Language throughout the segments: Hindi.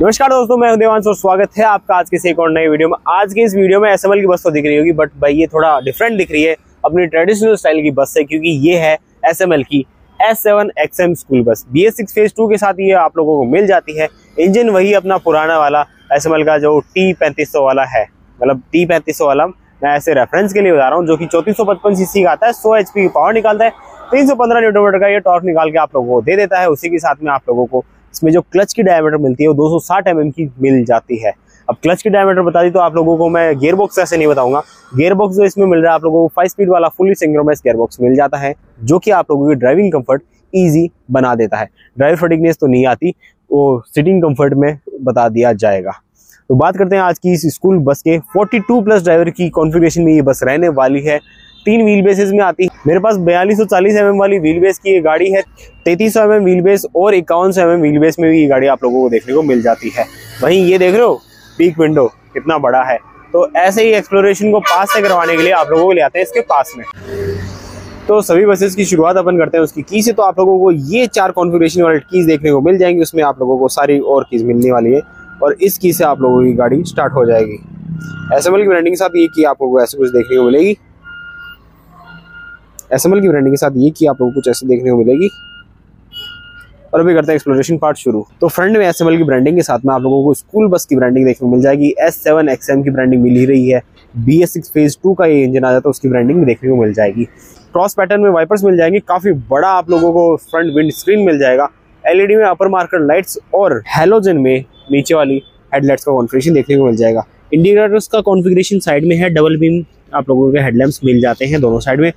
नमस्कार दोस्तों, मैं देवांश और स्वागत है आपका आज के एक और नए वीडियो में। आज के इस वीडियो में एसएमएल की बस तो दिख रही होगी बट भाई ये थोड़ा डिफरेंट दिख रही है अपनी ट्रेडिशनल स्टाइल की बस से, क्योंकि ये है एसएमएल की S seven school bus. B S six phase two के साथ ये आप लोगों को मिल जाती है। इंजन वही अपना पुराना वाला एसएमएल का जो टी पैंतीस वाला है। मतलब टी पैंतीस वाला, मैं ऐसे रेफरेंस के लिए बता रहा हूँ, जो कि चौतीस सौ पचपन सीसी का आता है, सौ एच की पावर निकालता है, तीन सौ पंद्रह न्यूटन का ये टॉर्क निकाल के आप लोगों को दे देता है, उसी के साथ में आप लोगों को इसमें जो क्लच की डायमीटर मिलती है, वो 260 सौ mm की मिल जाती है। अब क्लच की डायमीटर बता दी तो आप लोगों को मैं गेयर बॉक्स ऐसे नहीं बताऊँगा। गेयर बॉक्स जो इसमें मिल रहा है, आप लोगों को फाइव स्पीड वाला फुली सिंक्रोनाइज गेयर बॉक्स मिल जाता है, जो कि आप लोगों की ड्राइविंग कंफर्ट ईजी बना देता है। ड्राइवर फटिकनेस तो नहीं आती, वो सिटिंग कंफर्ट में बता दिया जाएगा। तो बात करते हैं आज की इस स्कूल बस के 42 प्लस ड्राइवर की कॉन्फ़िगरेशन में ये बस रहने वाली है। तीन व्हील बेसिस में आती है। मेरे पास बयालीस सौ वाली व्हील बेस की ये गाड़ी है। तैतीस सौ एम व्हील बेस और इक्यावन सौ एम व्हील बेस में भी ये गाड़ी आप लोगों को देखने को मिल जाती है। वहीं ये देख रहे हो पीक विंडो कितना बड़ा है। तो ऐसे ही एक्सप्लोरेशन को पास से करवाने के लिए आप लोगों को ले आते हैं इसके पास में। तो सभी बसेस की शुरुआत अपन करते हैं उसकी की से। तो आप लोगों को ये चार कॉन्फ़िगरेशन वाले कीज देखने को मिल जाएँगी। उसमें आप लोगों को सारी और कीज मिलने वाली है और इस की से आप लोगों की गाड़ी स्टार्ट हो जाएगी। एस की ब्रांडिंग के साथ ये की आप लोगों को ऐसे कुछ देखने को मिलेगी। एसएमएल की ब्रांडिंग के साथ ये की आप लोगों को कुछ ऐसे देखने को मिलेगी। और अभी करते हैं एक्सप्लोरेशन पार्ट शुरू। तो फ्रंट में एसएमएल की ब्रांडिंग के साथ में आप लोगों को स्कूल बस की ब्रांडिंग देखने को मिल जाएगी। एस सेवन की ब्रांडिंग मिल ही रही है। B S six phase two का ये इंजन आ जाता है, उसकी ब्रांडिंग देखने को मिल जाएगी। क्रॉस पैटर्न में वाइपर्स मिल जाएँगे। काफ़ी बड़ा आप लोगों को फ्रंट विंड स्क्रीन मिल जाएगा। एलईडी में अपर मार्कर लाइट्स और हेलोजन में नीचे वाली हेडलाइट्स का कॉन्फ़िगरेशन देखने को मिल जाएगा। इंडिकेटर्स का कॉन्फ़िगरेशन साइड में है। डबल बीम आप लोगों के हेडलैम्प्स मिल जाते हैं दोनों साइड में।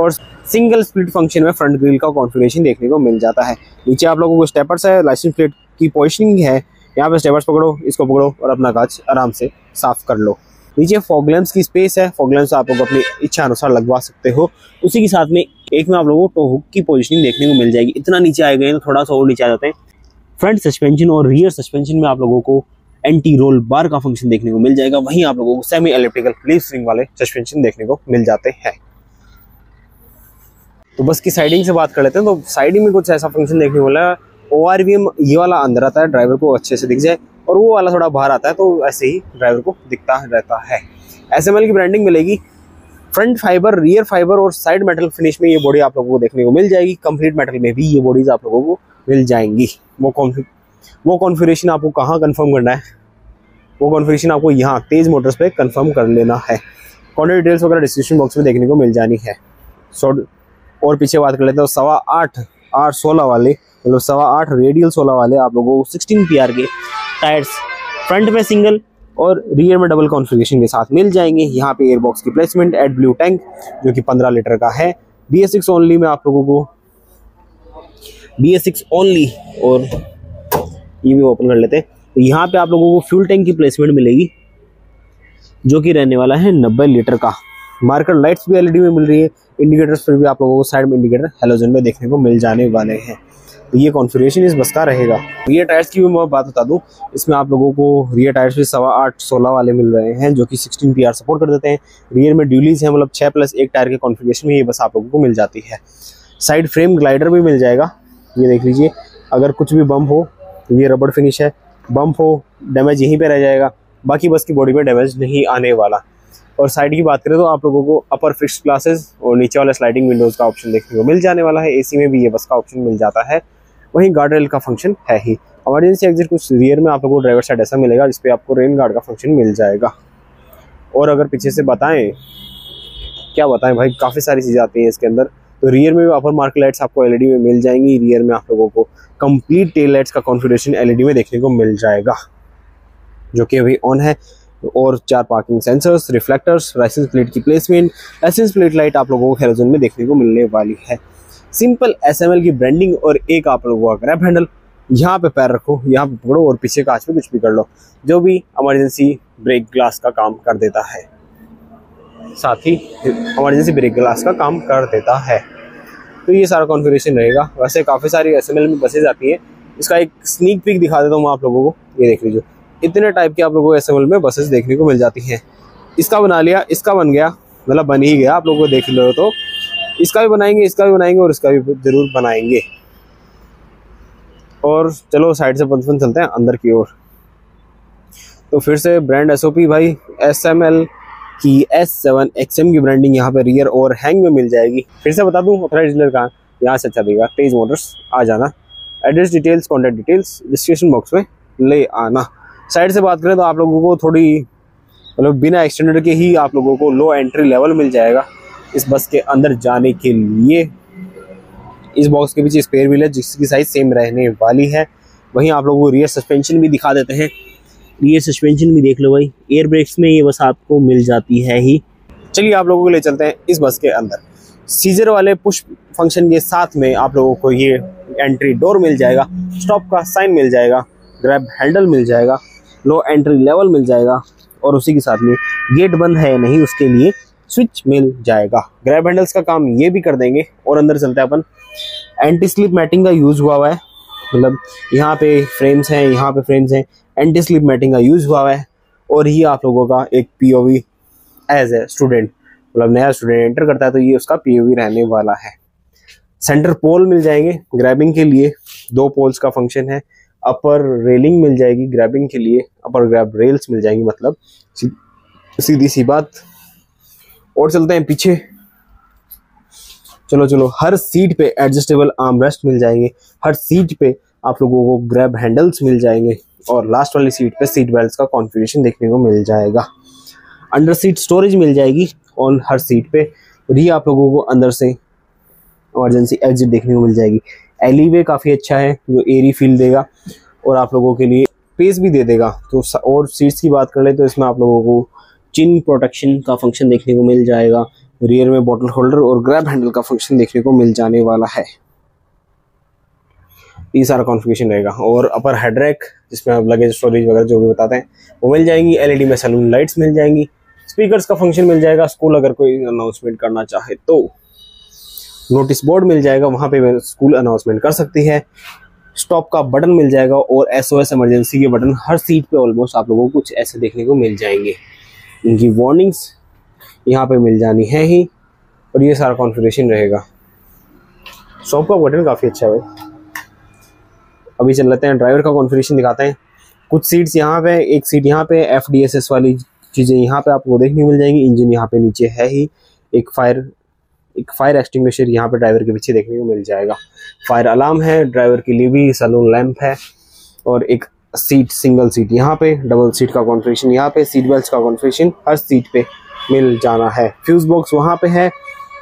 और सिंगल स्प्लिट फ़ंक्शन में फ्रंट ग्रिल का कॉन्फ़िगरेशन देखने को मिल जाता है। नीचे आप लोगों को स्टेपर्स है लाइसेंस प्लेट की पोजिशनिंग है। यहाँ पे स्टेपर्स पकड़ो, इसको पकड़ो और अपना कांच आराम से साफ़ कर लो। नीचे फॉगलैम्स की स्पेस है फॉगलैम्स आप लोग अपनी इच्छा अनुसार लगवा सकते हो। उसी के साथ में एक में आप लोगों को टो हुक की पोजिशनिंग देखने को मिल जाएगी। इतना नीचे आए गए तो थोड़ा सा और नीचे आ जाते हैं। फ्रंट सस्पेंशन और रियर सस्पेंशन में आप लोगों को एंटी रोल बार का फ़ंक्शन देखने को मिल जाएगा। वहीं आप लोगों को सेमी इलेक्ट्रिकल लीव स्प्रिंग वाले सस्पेंशन देखने को मिल जाते हैं। तो बस की साइडिंग से बात कर लेते हैं तो साइडिंग में कुछ ऐसा फ़ंक्शन देखने को मिला ओ आर वी एम ये वाला अंदर आता है ड्राइवर को अच्छे से दिख जाए, और वो वाला थोड़ा बाहर आता है तो ऐसे ही ड्राइवर को दिखता रहता है। एसएमएल की ब्रांडिंग मिलेगी। फ्रंट फाइबर रियर फाइबर और साइड मेटल फिनिश में ये बॉडी आप लोगों को देखने को मिल जाएगी। कंप्लीट मेटल में भी ये बॉडीज आप लोगों को मिल जाएँगी। वो कॉन्फिग वो कॉन्फ़िगरेशन आपको कहाँ कंफर्म करना है? वो कॉन्फ़िगरेशन आपको यहाँ, तेज मोटर्स पे कंफर्म कर लेना है। कॉन्टेक्ट डिटेल्स वगैरह डिस्क्रिप्शन बॉक्स में देखने को मिल जानी है। सो और पीछे बात कर लेते हैं सवा आठ आठ सोलह वाले मतलब सवा आठ रेडियल सोलह वाले आप लोगों को सिक्सटीन पी के टायर्स फ्रंट में सिंगल और रियर में डबल कॉन्फ़िगरेशन के साथ मिल जाएँगे। यहाँ पे एयरबॉक्स की प्लेसमेंट एड ब्लू टैंक जो कि पंद्रह लीटर का है। बी एस सिक्स ओनली में आप लोगों को बी एस सिक्स ओनली और ये भी ओपन कर लेते हैं। तो यहाँ पे आप लोगों को फ्यूल टैंक की प्लेसमेंट मिलेगी, जो कि रहने वाला है नब्बे लीटर का। मार्कर लाइट्स भी एलईडी में मिल रही है। इंडिकेटर्स पर भी आप लोगों को साइड में इंडिकेटर हेलोजन में देखने को मिल जाने वाले हैं। तो ये कॉन्फ़िगरेशन इस बस का रहेगा। रियर टायर्स की भी मैं बात बता दूँ, इसमें आप लोगों को रियर टायर्स भी सवा आठ, सोलह वाले मिल रहे हैं, जो कि सिक्सटीन पी सपोर्ट कर देते हैं। रियर में ड्यूलीज है मतलब छः प्लस एक टायर के कॉन्फ़िगरेशन में ये बस आप लोगों को मिल जाती है। साइड फ्रेम ग्लाइडर भी मिल जाएगा। ये देख लीजिए, अगर कुछ भी बम्प हो तो ये रबड़ फिनिश है। बम्प हो डैमेज यहीं पर रह जाएगा। बाकी बस की बॉडी में डैमेज नहीं आने वाला। और साइड की बात करें तो आप लोगों को अपर फिक्स ग्लासेस और नीचे वाले स्लाइडिंग विंडोज़ का ऑप्शन देखने को मिल जाने वाला है। एसी में भी ये बस का ऑप्शन मिल जाता है। वहीं गार्ड रेल का फ़ंक्शन है ही। इमरजेंसी एग्जिट कुछ रियर में आप लोगों को ड्राइवर साइड ऐसा मिलेगा जिसपे आपको रेन गार्ड का फ़ंक्शन मिल जाएगा। और अगर पीछे से बताएँ, क्या बताएँ भाई? काफ़ी सारी चीज़ें आती हैं इसके अंदर। तो रियर में भी अपर मार्क लाइट्स आपको एलईडी में मिल जाएँगी। रियर में आप लोगों को कंप्लीट टेल लाइट्स का कॉन्फ़िगरेशन एलईडी में देखने को मिल जाएगा, जो कि अभी ऑन है। और चार parking sensors reflectors license plate की प्लेसमेंट लाइसेंस प्लेट लाइट आप लोगों को हेलोजन में देखने को मिलने वाली है। सिंपल एसएमएल की ब्रांडिंग और एक आप लोगों का ग्रैप हैंडल यहाँ पे पैर रखो, यहाँ पे पकड़ो और पीछे कांच पे कुछ भी कर लो। जो भी इमरजेंसी ब्रेक ग्लास का काम कर देता है। साथ ही इमरजेंसी ब्रेक ग्लास का काम कर देता है। तो ये सारा कॉन्फ़िगरेशन रहेगा। वैसे काफ़ी सारी एसएमएल में बसेज आती हैं। इसका एक स्नीक पिक दिखा देता हूँ मैं आप लोगों को। ये देख लीजिए। इतने टाइप के आप लोगों को एसएमएल में बसेस देखने को मिल जाती हैं। इसका बना लिया, इसका बन गया मतलब बन ही गया। आप लोगों को देख लो तो। इसका भी बनाएँगे, इसका भी बनाएँगे और इसका भी ज़रूर बनाएँगे। और चलो साइड से पंचपन चलते हैं, अंदर की ओर। तो फिर से ब्रांड एस भाई एस एम एल की एस सेवन एक्स एम की ब्रांडिंग यहाँ पे रियर और हैंग में मिल जाएगी। फिर से बता दूँ ऑथराइज डीलर का यहाँ से अच्छा देगा। तेज मोटर्स आ जाना। Address details contact details description box में ले आना। साइड से बात करें तो आप लोगों को थोड़ी मतलब बिना एक्सटेंडेड के ही आप लोगों को लो एंट्री लेवल मिल जाएगा इस बस के अंदर जाने के लिए। इस बॉक्स के पीछे स्पेयर व्हील है, जिसकी साइज़ सेम रहने वाली है। वहीं आप लोगों को रियर सस्पेंशन भी दिखा देते हैं। रियर सस्पेंशन भी देख लो भाई एयर ब्रेक्स में ये बस आपको मिल जाती है ही। चलिए आप लोगों को ले चलते हैं इस बस के अंदर। सीजर वाले पुश फ़ंक्शन के साथ में आप लोगों को ये एंट्री डोर मिल जाएगा स्टॉप का साइन मिल जाएगा ग्रैब हैंडल मिल जाएगा। लो एंट्री लेवल मिल जाएगा और उसी के साथ में गेट बंद है नहीं, उसके लिए स्विच मिल जाएगा। ग्रैब हैंडल्स का काम ये भी कर देंगे और अंदर चलते हैं अपन। एंटी स्लिप मैटिंग का यूज़ हुआ हुआ है। मतलब यहाँ पे फ्रेम्स हैं, यहाँ पे फ्रेम्स हैं। एंटी स्लिप मैटिंग का यूज़ हुआ हुआ है और ये आप लोगों का एक पीओवी एज ए स्टूडेंट मतलब नया स्टूडेंट एंटर करता है तो ये उसका पीओवी रहने वाला है। सेंटर पोल मिल जाएँगे ग्रैबिंग के लिए। दो पोल्स का फ़ंक्शन है। अपर रेलिंग मिल जाएगी ग्रैबिंग के लिए अपर ग्रैब रेल्स मिल जाएँगी मतलब। सीधी सी बात। और चलते हैं पीछे। चलो चलो, हर सीट पे एडजस्टेबल आर्म रेस्ट मिल जाएँगे। हर सीट पे आप लोगों को ग्रैब हैंडल्स मिल जाएँगे और लास्ट वाली सीट पे सीट बेल्ट का कॉन्फ़िगरेशन देखने को मिल जाएगा। अंडर सीट स्टोरेज मिल जाएगी ऑन हर सीट पे। और ये आप लोगों को अंदर से इमरजेंसी एग्जिट देखने को मिल जाएगी। एलीवे काफ़ी अच्छा है, जो एरी फील देगा और आप लोगों के लिए स्पेस भी दे देगा। तो और सीट्स की बात कर ले तो इसमें आप लोगों को चिन प्रोटेक्शन का फ़ंक्शन देखने को मिल जाएगा रियर में बॉटल होल्डर और ग्रैब हैंडल का फ़ंक्शन देखने को मिल जाने वाला है। ये सारा कॉन्फ़िगरेशन रहेगा। और अपर हेडरेक जिसमें आप लगेज स्टोरेज वगैरह जो भी बताते हैं, वो मिल जाएँगी। एलईडी में सैलून लाइट्स मिल जाएँगी। स्पीकर्स का फ़ंक्शन मिल जाएगा। स्कूल अगर कोई अनाउंसमेंट करना चाहे तो। नोटिस बोर्ड मिल जाएगा, वहाँ पे स्कूल अनाउंसमेंट कर सकती है। स्टॉप का बटन मिल जाएगा और एसओएस इमरजेंसी के बटन हर सीट पे ऑलमोस्ट आप लोगों को कुछ ऐसे देखने को मिल जाएँगे। इनकी वार्निंग्स यहाँ पे मिल जानी है ही और ये सारा कॉन्फ़िगरेशन रहेगा। स्टॉप का बटन काफ़ी अच्छा है अभी चल लेते हैं ड्राइवर का कॉन्फ़िगरेशन दिखाते हैं। कुछ सीट्स यहाँ पे, एक सीट यहाँ पे एफडीएसएस वाली चीज़ें यहाँ पे आपको देखने मिल जाएँगी। इंजन यहाँ पे नीचे है ही। एक फायर एक फायर एक्सटिंग्विशर यहाँ पे ड्राइवर के पीछे देखने को मिल जाएगा। फायर अलार्म है ड्राइवर के लिए भी सलून लैंप है और एक सीट सिंगल सीट यहाँ पे डबल सीट का कॉन्फ़िगरेशन यहाँ पे सीट बेल्ट का कॉन्फ़िगरेशन हर सीट पे मिल जाना है। फ्यूज बॉक्स वहाँ पे है,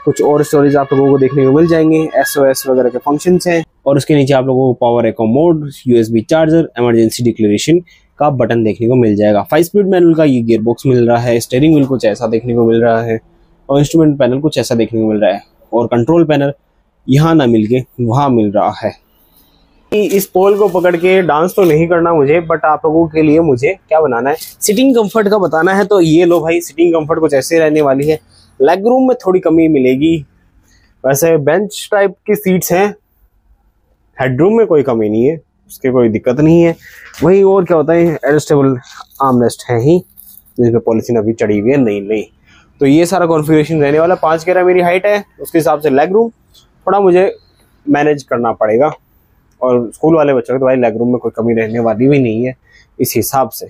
कुछ और स्टोरेज आप लोगों को देखने को मिल जाएँगे। एसओएस वगैरह के फ़ंक्शन हैं और उसके नीचे आप लोगों को power eco mode USB charger emergency declaration का बटन देखने को मिल जाएगा। फाइव स्पीड मैनुअल का ये गियर बॉक्स मिल रहा है स्टेयरिंग व्हील कुछ ऐसा देखने को मिल रहा है। और इंस्ट्रूमेंट पैनल कुछ ऐसा देखने को मिल रहा है। और कंट्रोल पैनल यहाँ ना मिल के वहाँ मिल रहा है। इस पोल को पकड़ के डांस तो नहीं करना मुझे बट आप लोगों के लिए मुझे क्या बनाना है? सिटिंग कंफर्ट का बताना है तो ये लो भाई सिटिंग कंफर्ट कुछ ऐसे रहने वाली है। लेग रूम में थोड़ी कमी मिलेगी। वैसे बेंच टाइप की सीट्स हैं। हेडरूम में कोई कमी नहीं है। उसके कोई दिक्कत नहीं है। वही और क्या होता है एडजस्टेबल आर्मरेस्ट है ही, जिसमें पॉलिथीन अभी चढ़ी हुई है, नहीं नहीं। तो ये सारा कॉन्फ़िगरेशन रहने वाला पाँच ग्यारह मेरी हाइट है, उसके हिसाब से लेग रूम थोड़ा मुझे मैनेज करना पड़ेगा। और स्कूल वाले बच्चों को तो भाई लेग रूम में कोई कमी रहने वाली भी नहीं है, इस हिसाब से।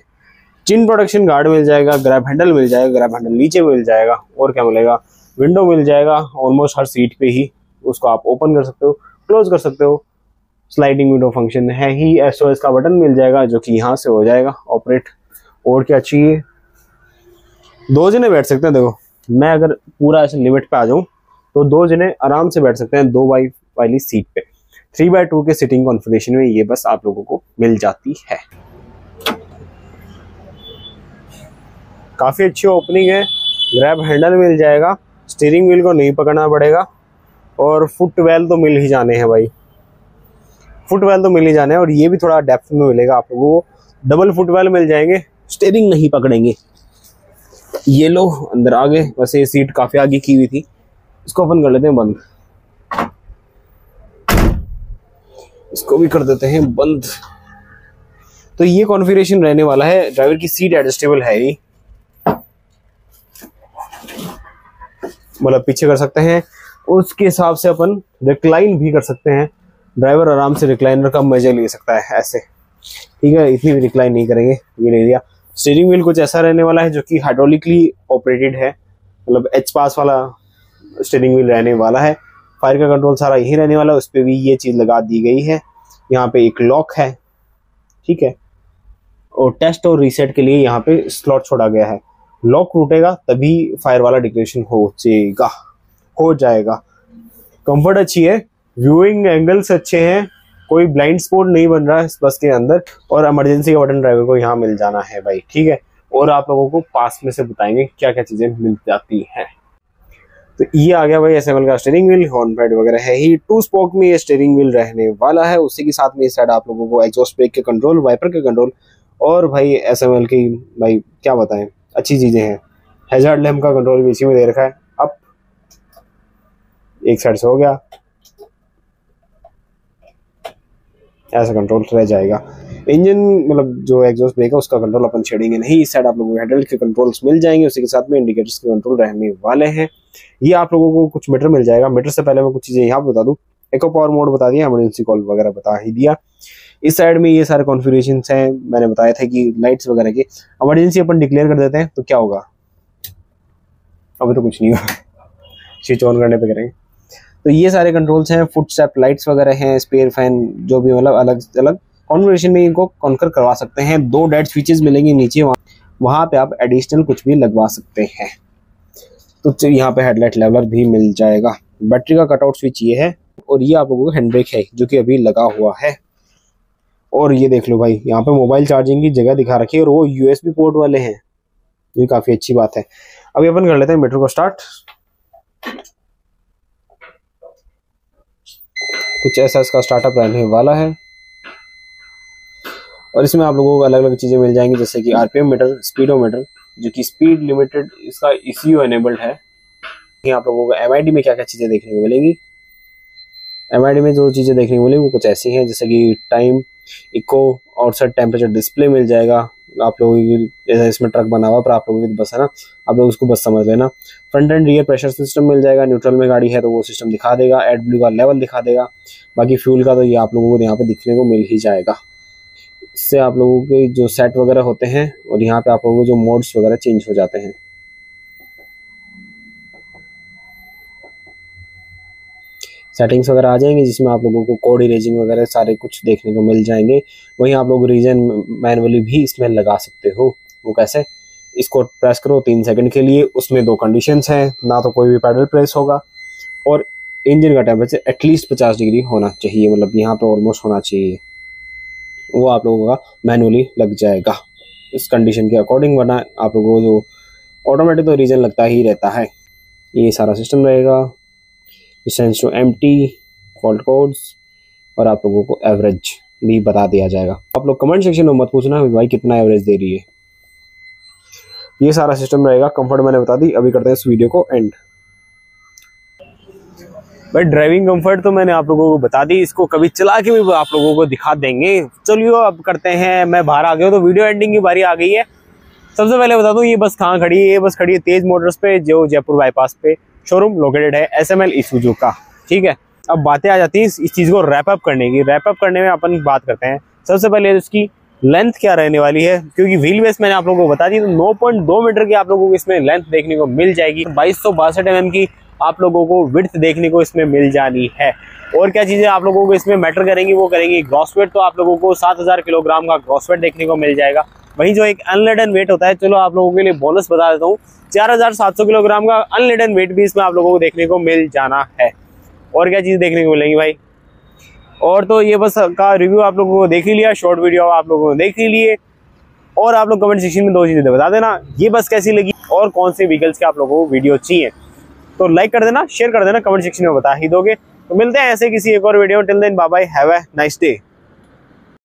चिन प्रोडक्शन गार्ड मिल जाएगा ग्रैब हैंडल मिल जाएगा ग्रैब हैंडल नीचे मिल जाएगा, और क्या मिलेगा? विंडो मिल जाएगा ऑलमोस्ट हर सीट पे ही उसको आप ओपन कर सकते हो क्लोज कर सकते हो। स्लाइडिंग विंडो फ़ंक्शन है ही एस का बटन मिल जाएगा, जो कि यहाँ से हो जाएगा। ऑपरेट और क्या चाहिए? दो जने बैठ सकते हैं, देखो। मैं अगर पूरा ऐसे लिमिट पे आ जाऊँ तो दो जने आराम से बैठ सकते हैं दो बाई वाली सीट पे। थ्री बाई टू के सिटिंग कॉन्फ़िगरेशन में ये बस आप लोगों को मिल जाती है। काफ़ी अच्छी ओपनिंग है ग्रैब हैंडल मिल जाएगा स्टीयरिंग व्हील को नहीं पकड़ना पड़ेगा, और फुट वेल तो मिल ही जाने हैं भाई। फुट वेल तो मिल ही जाने हैं, और ये भी थोड़ा डेप्थ में मिलेगा आप लोगों को। डबल फुट वेल मिल जाएँगे स्टेयरिंग नहीं पकड़ेंगे। ये लो, अंदर आगे वैसे ये सीट काफ़ी आगे की हुई थी। इसको अपन कर लेते हैं बंद। इसको भी कर देते हैं बंद। तो ये कॉन्फ़िगरेशन रहने वाला है। ड्राइवर की सीट एडजस्टेबल है ही। मतलब पीछे कर सकते हैं। उसके हिसाब से अपन रिक्लाइन भी कर सकते हैं। ड्राइवर आराम से रिक्लाइनर का मज़ा ले सकता है, ऐसे। ठीक है, इतनी भी रिक्लाइन नहीं करेंगे, ये ले लिया। स्टीयरिंग व्हील कुछ ऐसा रहने वाला है जो कि हाइड्रोलिकली ऑपरेटेड है। मतलब एच पास वाला स्टीयरिंग व्हील रहने वाला है। फायर का कंट्रोल सारा यही रहने वाला है, उस पर भी ये चीज़ लगा दी गई है। यहाँ पे एक लॉक है, ठीक है? और टेस्ट और रीसेट के लिए यहाँ पे स्लॉट छोड़ा गया है। लॉक टूटेगा, तभी फायर वाला डिक्लेरेशन हो जाएगा हो जाएगा। कंफर्ट अच्छी है व्यूइंग एंगल्स अच्छे हैं कोई ब्लाइंड स्पॉट नहीं बन रहा है इस बस के अंदर और इमरजेंसी का ड्राइवर को यहाँ मिल जाना है भाई, ठीक है? और आप लोगों को पास में से बताएँगे क्या क्या चीज़ें मिल जाती हैं। तो ये आ गया भाई एसएमएल का स्टेयरिंग व्हील हॉर्न पैड वगैरह है ही। टू स्पोक में ये स्टेयरिंग व्हील रहने वाला है। उसी के साथ में इस साइड आप लोगों को एग्जॉस्ट ब्रेक के कंट्रोल वाइपर के कंट्रोल और भाई एसएमएल की, भाई क्या बताएँ, अच्छी चीज़ें हैं। हेजार्ड लैम्प का कंट्रोल भी इसी में दे रखा है। अब एक साइड से हो गया। ऐसा कंट्रोल रह जाएगा। इंजन मतलब जो एग्जॉस्ट ब्रेक है, उसका कंट्रोल अपन छेड़ेंगे नहीं। इस साइड आप लोगों को हेडल के कंट्रोल्स मिल जाएँगे, उसी के साथ में इंडिकेटर्स के कंट्रोल रहने वाले हैं। ये आप लोगों को कुछ मीटर मिल जाएगा। मीटर से पहले मैं कुछ चीज़ें यहाँ बता दूँ। एको पावर मोड बता दिया एमरजेंसी कॉल वगैरह बता ही दिया। इस साइड में ये सारे कॉन्फ़िगरेशन हैं। मैंने बताया था कि लाइट्स वगैरह की। एमरजेंसी अपन डिक्लेयर कर देते हैं तो क्या होगा? अभी तो कुछ नहीं होगा। स्विच ऑन करने पर करेंगे। तो ये सारे कंट्रोल्स हैं फुट स्टेप लाइट्स वगैरह हैं स्पेयर फ़ैन जो भी मतलब अलग अलग कॉन्फ़िगरेशन में इनको कॉन्कर करवा सकते हैं। दो डेड स्विचेस मिलेंगे नीचे, वहाँ वहाँ पे आप एडिशनल कुछ भी लगवा सकते हैं। तो यहाँ पे हेडलाइट लेवलर भी मिल जाएगा। बैटरी का कटआउट स्विच ये है, और ये आप लोगों को हैंड ब्रेक है, जो कि अभी लगा हुआ है। और ये देख लो भाई, यहाँ पे मोबाइल चार्जिंग की जगह दिखा रखी है, और वो यूएसबी पोर्ट वाले हैं। ये काफ़ी अच्छी बात है। अभी अपन कर लेते हैं मेट्रो को स्टार्ट कुछ ऐसा इसका स्टार्टअप रहने वाला है। और इसमें आप लोगों को अलग अलग चीज़ें मिल जाएँगी, जैसे कि आरपीएम मीटर स्पीडोमीटर जो कि स्पीड लिमिटेड इसका ईसीयू एनेबल्ड है। आप लोगों को एमआईडी में क्या क्या चीज़ें देखने को मिलेंगी? एमआईडी में जो चीज़ें देखने को मिलेंगी, वो कुछ ऐसी हैं, जैसे कि time eco outside temperature display मिल जाएगा। आप लोगों की जैसा इसमें ट्रक बना हुआ पर आप लोगों की बस है ना। आप लोग उसको बस समझ लेना। Front and rear pressure system मिल जाएगा न्यूट्रल में गाड़ी है तो वो सिस्टम दिखा देगा एड ब्लू का लेवल दिखा देगा। बाकी फ्यूल का तो ये आप लोगों को यहाँ पे दिखने को मिल ही जाएगा। इससे आप लोगों के जो सेट वगैरह होते हैं, और यहाँ पे आप लोगों के जो मोड्स वगैरह चेंज हो जाते हैं। सेटिंग्स वगैरह आ जाएँगे, जिसमें आप लोगों को कोड इरेजिंग वगैरह सारे कुछ देखने को मिल जाएँगे। वहीं आप लोग रीजन मैनुअली भी इसमें लगा सकते हो। वो कैसे? इसको प्रेस करो तीन सेकंड के लिए। उसमें दो कंडीशंस हैं। ना तो कोई भी पैडल प्रेस होगा। और इंजन का टेम्परेचर एटलीस्ट पचास डिग्री होना चाहिए। मतलब यहाँ पे ऑलमोस्ट होना चाहिए। वो आप लोगों का मैनुअली लग जाएगा। इस कंडीशन के अकॉर्डिंग वरना आप लोगों को जो ऑटोमेटिक तो रीजन लगता ही रहता है। ये सारा सिस्टम रहेगा। Distance to M fault codes और आप लोगों को एवरेज भी बता दिया जाएगा। आप लोग कमेंट सेक्शन में मत पूछना भाई कितना एवरेज दे रही है। ये सारा सिस्टम रहेगा। कंफर्ट मैंने बता दी। अभी करते हैं इस वीडियो को एंड भाई ड्राइविंग कंफर्ट तो मैंने आप लोगों को बता दी। इसको कभी चला के भी आप लोगों को दिखा देंगे। चलिए अब करते हैं। मैं बाहर आ गया तो वीडियो एंडिंग की बारी आ गई है। सबसे पहले बता दूँ, ये बस कहाँ खड़ी है? ये बस खड़ी है तेज मोटर्स पे, जो जयपुर बाईपास पे शोरूम लोकेटेड है एस एम एल का। ठीक है? अब बातें आ जाती हैं इस चीज़ को रैप अप करने की। रैप अप करने में अपन बात करते हैं। सबसे पहले इसकी लेंथ क्या रहने वाली है? क्योंकि व्हील बेस मैंने आप लोगों को बता दी तो 9.2 मीटर की आप लोगों को इसमें लेंथ देखने को मिल जाएगी। बाईस सौ बासठ एम की आप लोगों को विड्थ देखने को इसमें मिल जानी है। और क्या चीज़ें आप लोगों को इसमें मैटर करेंगी, वो करेंगी ग्रॉसवेट तो आप लोगों को 7000 किलोग्राम का ग्रॉसवेट देखने को मिल जाएगा। वहीं जो एक अनलेडन वेट होता है, चलो आप लोगों के लिए बोनस बता देता हूँ। चार हज़ार सात सौ किलोग्राम का अनलेडन वेट भी इसमें आप लोगों को देखने को मिल जाना है। और क्या चीज़ देखने को मिलेंगी भाई? और तो ये बस का रिव्यू आप लोगों को देख ही लिया शॉर्ट वीडियो आप लोगों को देख ही लिए। और आप लोग कमेंट सेक्शन में दो चीज़ें बता देना, ये बस कैसी लगी और कौन से व्हीकल्स के आप लोगों को वीडियो चाहिए। तो लाइक कर देना शेयर कर देना कमेंट सेक्शन में बता ही दोगे। तो मिलते हैं ऐसे किसी एक और video till then bye have a nice day